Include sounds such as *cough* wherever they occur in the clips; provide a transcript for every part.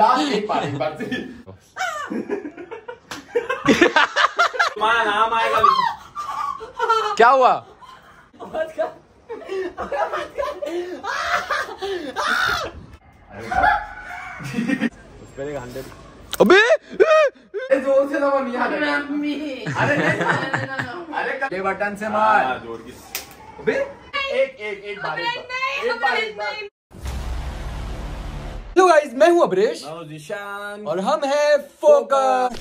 Last एक बार एक बार से तुम्हारा नाम आएगा लिखो। क्या हुआ उस पर एक हंड्रेड अबे अरे ज़ोर से दबा नहीं अरे नहीं अरे बटन से मार हाँ, जोड़ के अबे एक एक बार एक बार एक बार हेलो गाइस मैं हूँ अबरेश और हम हैं फोकस।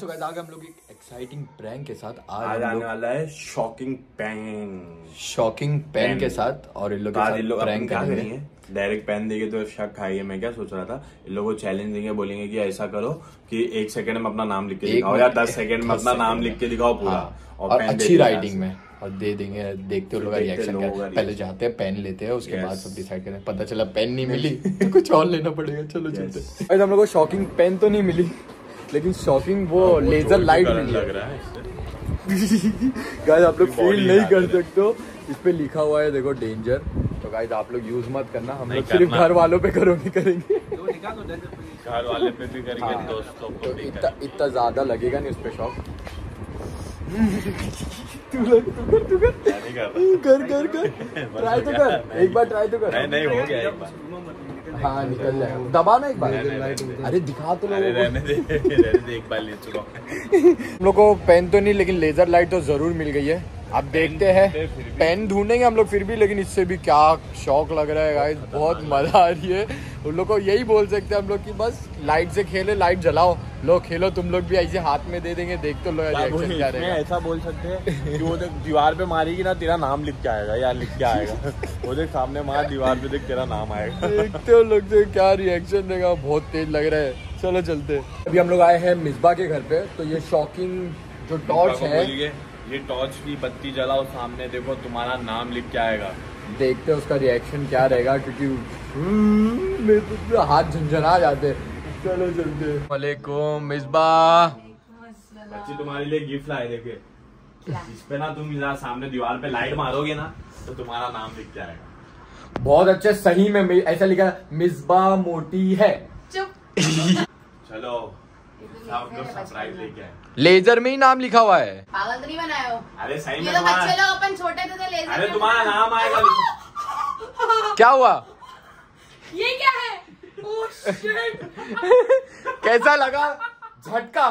सो गाइस आज हम लोग एक एक्साइटिंग प्रैंक के साथ आज आज आने वाला है शॉकिंग पैंग शॉकिंग पेन। के साथ और इन लोग प्रैंक करेंगे। डायरेक्ट पेन देंगे तो शक खाएँगे मैं क्या सोच रहा था? इन लोगों को चैलेंज देंगे बोलेंगे कि ऐसा करो कि एक सेकंड में अपना नाम लिख के दिखाओ या दस सेकंड में अपना नाम लिख के दिखाओ पूरा हाँ, और अच्छी राइटिंग में। और दे देंगे देखते हो लोग देखते रिएक्शन क्या का पहले जाते हैं पेन लेते हैं उसके Yes. बाद सब डिसाइड करें पता चला पेन नहीं मिली। तो *laughs* कुछ और लेना पड़ेगा। चलो चलते हैं। हम लोग को शॉकिंग पेन तो नहीं मिली लेकिन शॉकिंग वो वो लेजर लाइट मिली। लग रहा है गाइस *laughs* आप लोग फील नहीं कर सकते हो। इस पे लिखा हुआ है देखो डेंजर तो गाइस आप लोग यूज़ मत करना। हम लोग सिर्फ़ घर वालों पे करोगे। करेंगे घर वाले पे भी करेंगे हाँ। दोस्तों को तो इतना ज़्यादा लगेगा नहीं उस पे शॉक तू लग तू कर तू कर। कर कर कर कर ट्राई तो कर एक बार ट्राई तो कर। नहीं नहीं हो गया एक बार। हाँ निकल जाएगा। दबाना एक बार। अरे दिखा तो लोगों दे एक बार ले चुका हम लोग को पेन तो नहीं लेकिन लेजर लाइट तो ज़रूर मिल गई है। अब देखते हैं। पेन ढूंढेंगे हम लोग फिर भी लेकिन इससे भी क्या शौक लग रहा है गाइस बहुत मज़ा आ रही है। उन लोग को यही बोल सकते हैं हम लोग कि बस लाइट से खेले लाइट जलाओ। लो खेलो तुम लोग भी ऐसे हाथ में दे देंगे देख तो लो ऐसा बोल सकते हैं कि वो देख दीवार पे मारेगी ना तेरा नाम लिख के आएगा या लिख के आएगा। वो देख सामने मार दीवार पे देख तेरा नाम आएगा। देखते हो लोग से क्या रिएक्शन देगा बहुत तेज लग रहा है। चलो चलते। अभी हम लोग आए हैं मिसबा के घर पे तो ये शॉकिंग जो टॉर्च है ये टॉर्च की बत्ती जलाओ सामने देखो तुम्हारा नाम लिख के आएगा। देखते हैं उसका रिएक्शन क्या रहेगा क्योंकि हम्म, तो हाथ झंझना जाते हैं। चलो चलते वालेकुम मिसबा। बच्ची तुम्हारे लिए गिफ्ट लाए देखे इस पे ना तुम सामने दीवार पे लाइट मारोगे ना तो तुम्हारा नाम लिख के आएगा। बहुत अच्छे सही में ऐसा लिखा मिसबा मोटी है। चुप। चलो सरप्राइज़ लेके लेजर में ही नाम लिखा हुआ है। पागल नहीं बनाए अरे सही में ये तो बच्चे तुम्हारा लोग अपन छोटे थे तो लेजर अरे तुम्हारा नाम आएगा। *laughs* क्या हुआ? ये क्या है. *laughs* कैसा लगा? झटका।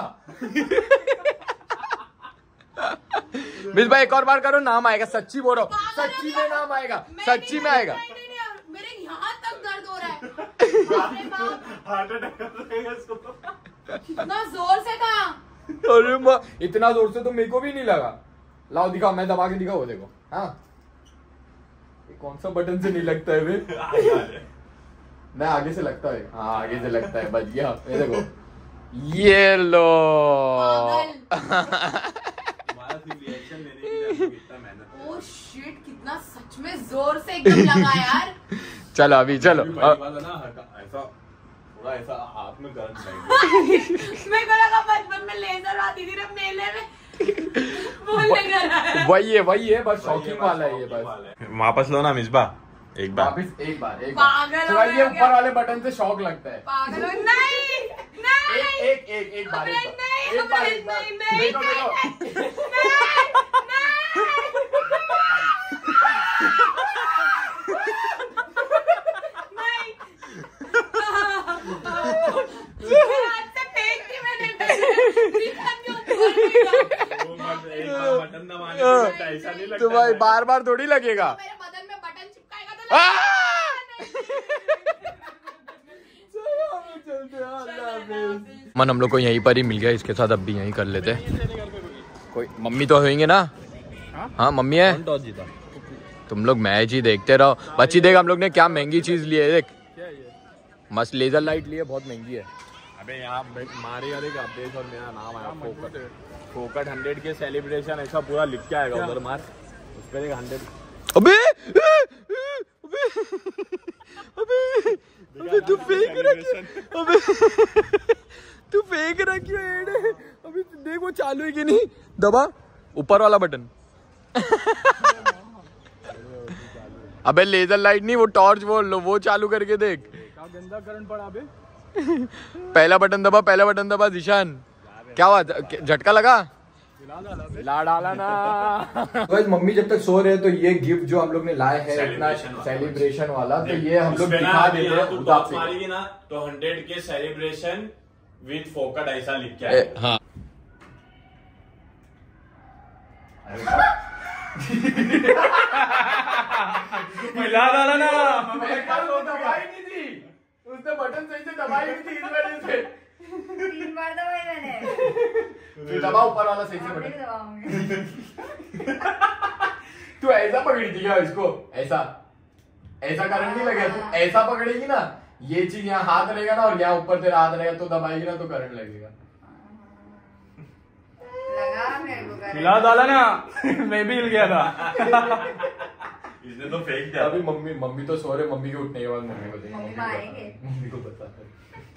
मिसबा एक और बार करो नाम आएगा सच्ची बोलो। सच्ची में नाम आएगा सच्ची में आएगा। नहीं, नहीं, नहीं, मेरे यहाँ तक दर्द हो रहा है। बाप रे बाप, हार्ट अटैक कर देगा इसको। तो। इतना ज़ोर से कहा अरे माँ इतना ज़ोर से तो मेरे को भी नहीं लगा। लाओ दिखाओ मैं दबा के दिखाओ वो देखो। हाँ। कौन सा बटन से नहीं लगता है *laughs* जाए। मैं आगे से लगता है। हाँ आगे से लगता है बच गया ये देखो। ये लो। पागल। तुम्हारा सिर्फ़ रिएक्शन लेने के लिए हमको इतना मेहनत ओ शिट कितना सच में ज़ोर से एकदम लगा यार। *laughs* चलो अभी चलो। अभी पहली बार ना हल्का- ऐसा थोड़ा ऐसा हाथ में करंट जाएगा *laughs* मेरे को लगा बचपन में लेजर आती थी ना मेले में। *laughs* बोलने का रहा वही है वही है बस शॉकिंग वाला है ये बस। वापस लो ना मिसबा। एक बार। वापिस एक बार एक पागल बार। हो तो भाई ये ऊपर वाले बटन से शौक लगता है। पागल हो नहीं नहीं। एक एक एक बार एक बार। एक बार एक देखो देखो। तो भाई है। बार बार थोड़ी लगेगा मेरे बदन में बटन चिपकाएगा तो मन हम लोग को यहीं पर ही मिल गया इसके साथ अब भी यहीं कर लेते कोई मम्मी तो होंगे ना? हाँ मम्मी है? तुम लोग मैच ही देखते रहो। बच्ची देख हम लोग ने क्या महँगी चीज़ ली है देख। मस्त लेजर लाइट ली है बहुत महँगी है। अबे यहाँ मारेगा देख अपडेट और मेरा नाम आया फोकट। फोकट हंड्रेड के सेलिब्रेशन ऐसा पूरा लिख के आएगा उधर मार। उस पर एक हंड्रेड अबे! अबे अबे तू फेंक रहा क्यों अबे, तू फेंक रहा क्यों एड़े। अभी देख वो चालू है कि नहीं? दबा, ऊपर वाला बटन। अबे लेजर लाइट नहीं, वो टॉर्च वो वो चालू करके देख। गंदा करंट पड़ा अबे पहला बटन दबा, पहला बटन दबा जिशान क्या हुआ झटका लगा? डाला ना गाइस *laughs* मम्मी जब तक सो रहे हैं तो ये गिफ्ट जो हम लोग ने लाए हैं इतना सेलिब्रेशन वाला तो ये हम लोग दिखा देते हैं तू ना तो हंड्रेड के सेलिब्रेशन विद फोकट ऐसा लिख के ए, आएगा हाँ। ला डाला ना उसने बटन सही से दबाई नहीं थी इस वजह से। तीन बार दबाई मैंने। फिर दबा ऊपर वाला सही से बटन। *laughs* तू ऐसा पकड़ी थी क्या इसको ऐसा। ऐसा करंट नहीं लगेगा तू ऐसा पकड़ेगी ना ये चीज़ यहाँ हाथ रहेगा ना और यहाँ ऊपर तेरा हाथ रहेगा तो दबाएगी ना तो करंट लगेगा। लगा मेरे को करंट। हिला डाला ना *laughs* मैं भी हिल गया था। इसने तो फेंक दिया। अभी मम्मी मम्मी तो सो रहे मम्मी के उठने के बाद मम्मी को देंगे मम्मी को मम्मी को बता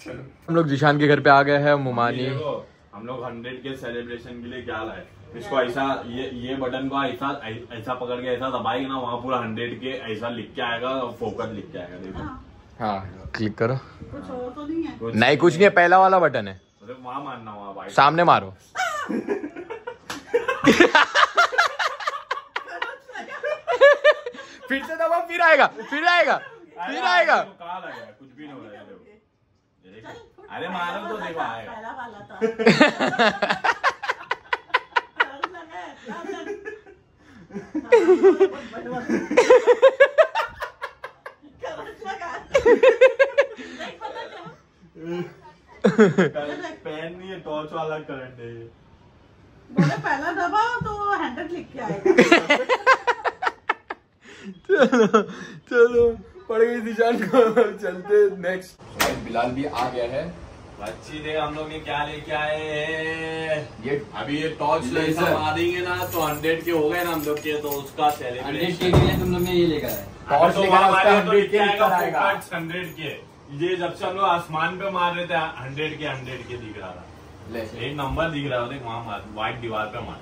चलो। हम लोग जिशान के घर पे आ गए हैं मुमानी। हम लोग हंड्रेड के सेलिब्रेशन के लिए क्या लाए? इसको ऐसा ये ये बटन को ऐसा ऐसा पकड़ के ऐसा दबाएगी ना वहाँ पूरा हंड्रेड के ऐसा लिख के आएगा और फोकस लिख के आएगा देखो। हाँ। क्लिक करो। कुछ और तो नहीं है? कुछ- नहीं कुछ नहीं है पहला वाला बटन है। अरे वहाँ मारना वहाँ भाई। सामने मारो। *laughs* फिर से दबा फिर आएगा फिर आएगा फिर आएगा। कुछ भी नहीं हो रहा है। अरे मारो तो देखो आएगा पहला वाला था है, है। क्या? पेन नहीं है टॉर्च वाला करंट है ये बोले पहला दबाओ तो हंड्रेड लिख के आएगा चलो चलो पड़ गई निशान को चलते नेक्स्ट बिलाल भी आ गया है। बच्ची देख हम लोग ने क्या लेके आए हैं। ये अभी ये टॉर्च। लेकर मारेंगे ना तो हंड्रेड के हो गए ना हम लोग के तो उसका हंड्रेड सेलिब्रेशन के लिए तुम लोग ने ये लेकर आए। टॉर्च तो लेकर उसका मारेगा तो 100 के। हंड्रेड के। ये जब से हम लोग आसमान पे मार रहे थे हंड्रेड के हंड्रेड के दिख रहा था। एक नंबर दिख रहा था वहाँ मार व्हाइट दीवार पे मार।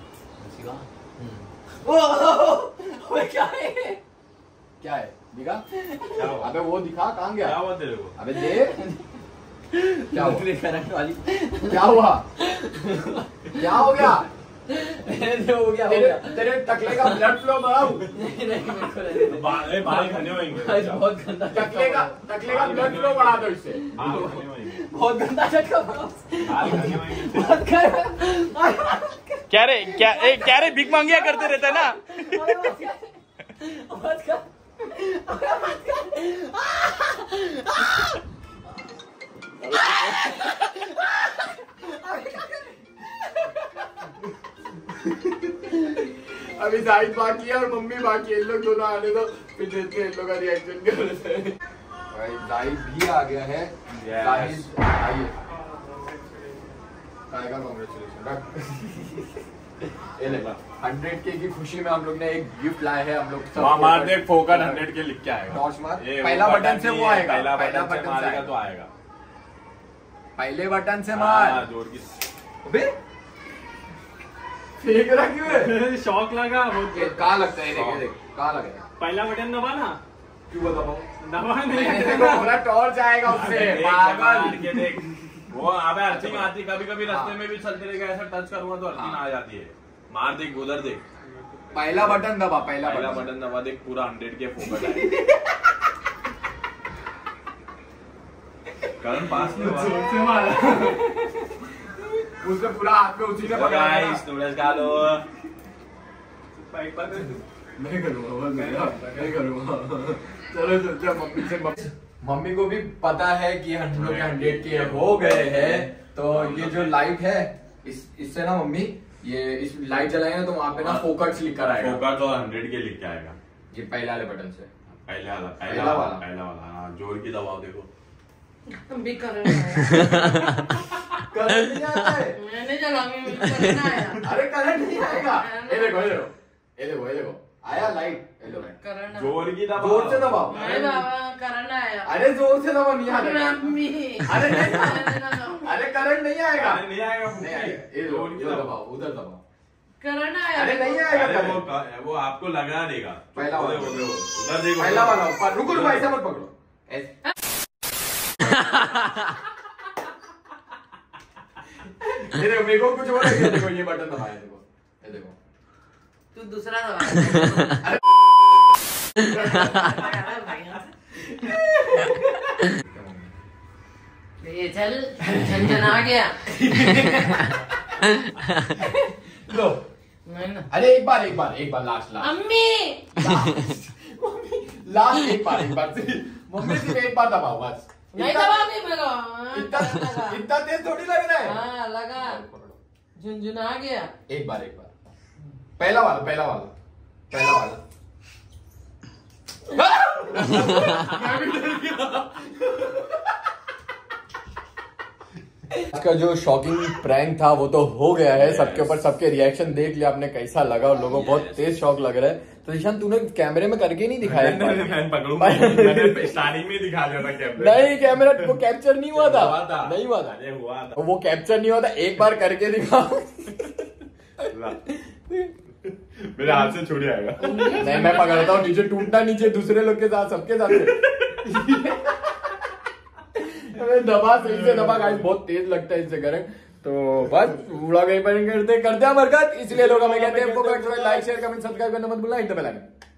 क्या है? क्या है? दिखा? क्या हुआ अबे वो दिखा कहाँ क्या गया? हुआ तेरे को अबे दे क्या हुआ? नकली करंट वाली। क्या हुआ? क्या हो गया? हो गया हो तेरे गया। तेरे टकले का ब्लड फ्लो बढ़ाऊ? नहीं नहीं। बाल बाल खने आज होंगे बहुत गंदा टकले का टकले का ब्लड फ्लो बढ़ा दो इससे बहुत गंदा होंगे। बहुत क्या रे? क्या ए, क्या रे? भीख मांगिया करते रहते ना? अभी जाहिद बाकी है और मम्मी बाकी है। इन लोग दोनों आने दो। फिर देखते हैं इन लोग का रिएक्शन क्या होता है। भाई जाहिद भी आ गया है. जाहिद आइए। कांग्रेचुलेशन *laughs* हंड्रेड के की खुशी में हम लोग ने एक गिफ्ट लाए हैं हम लोग सब मार देख फोकट हंड्रेड के लिख के आएगा। टॉर्च मार। पहला बटन से वो आएगा। पहला पहला बटन से मारेगा आएगा। तो आएगा। पहले बटन से हाँ, मार। ज़ोर की अबे फेंक रहा क्यों है? *laughs* शौक लगा बहुत ये कहाँ लगता है? देख देख कहाँ लगेगा पहला बटन दबा ना। क्यों बताओ दबा नहीं। *laughs* टॉर्च आएगा उससे। पागल। मार के देख। वो अबे अर्थिंग आती कभी कभी रास्ते हाँ। में भी चलते रहेगा ऐसा टच करूँगा तो अर्थिंग हाँ। आ जाती है। मार देख उधर देख। पहला बटन दबा पहला पहला बटन। दबा देख पूरा हंड्रेड के फोकट है करंट पास नहीं हुआ। उसने पूरा हाथ में उसी ने पकड़ा। गाइस नूडल्स खा लो। नहीं करूँगा नहीं करूँगा चलो चलते मम्मी से मम्मी। मम्मी को भी पता है कि हम लोग हंड्रेड के हो गए हैं। तो ये जो लाइट है इस इससे ना मम्मी ये इस लाइट जलाएँगे तो वहाँ पे ना फोकट्स लिख कर आएगा। फोकट और हंड्रेड के लिख के आएगा। ये पहले वाले बटन से। पहले वाला पहला पहला वाला। पहला वाला हाँ ज़ोर की दबाव देखो। भी *laughs* करंट आया। करंट है। मैंने आया। अरे करंट नहीं आएगा। ये देखो ये देखो। ये देखो ये देखो। आया लाइट ये करंट ज़ोर की दबाव ज़ोर से दबाओ। करंट आया अरे ज़ोर से दबाओ नहीं आएगा। मम्मी अरे। *laughs* अरे करंट नहीं आएगा। अरे नहीं आएगा नहीं आएगा। ये ज़ोर की दबाओ। उधर दबाओ। करना है। अरे नहीं आएगा वो वो आपको लगा देगा। पहला वाला। उधर देखो। पहला वाला रुको रुको ऐसा मत पकड़ो। देखो *laughs* मेरे को कुछ हो। देखो ये बटन दबाया देखो। ये देखो। तू दूसरा दबा। *laughs* ये चल झंझन आ गया लो अरे एक बार एक बार एक बार लास्ट लास्ट अम्मी लास्ट एक बार एक बार. मम्मी सिर्फ़ एक बार दबाओ बस. नहीं इतना- दबाओगी मेरे इतना इतना तेज थोड़ी लग रहा है। हाँ लगा। झुंझुन आ गया एक बार एक बार. पहला वाला पहला वाला. पहला वाला. *laughs* *laughs* आज का जो शॉकिंग प्रैंक था वो तो हो गया है। सबके ऊपर सबके रिएक्शन देख लिया आपने कैसा लगा और लोगों को बहुत तेज शौक लग रहा है। तो ईशान तूने कैमरे में करके नहीं दिखाया स्टार्टिंग में दिखा दिया था कैमरे नहीं कैमरा वो कैप्चर नहीं हुआ था। नहीं हुआ था। हुआ था। वो कैप्चर नहीं हुआ था एक बार करके दिखा। मेरे हाथ से छूट जाएगा। नहीं मैं पकड़ता हूँ नीचे टूटना नीचे दूसरे लोग के साथ सबके साथ। *laughs* अबे दबा सही से दबा गाइस बहुत तेज लगता है इससे करें तो बस उड़ा गई पर करते करते हैं बरकत इसलिए लोग हमें कहते हैं लाइक शेयर कमेंट सब्सक्राइब करना मत भूलना हिट बेल आइकन